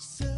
So